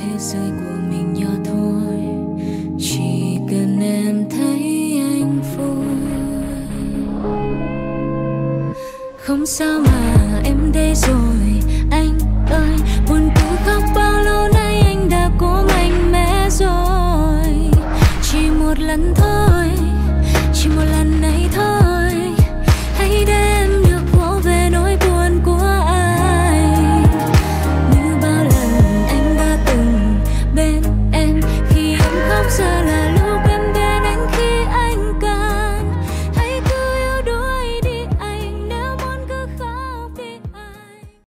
thế giới của mình nhỏ thôi. Chỉ cần em thấy anh vui. Không sao mà em đây rồi, anh ơi. Buồn cứ khóc bao lâu nay anh đã cố mạnh mẽ rồi. Chỉ một lần thôi. I'm so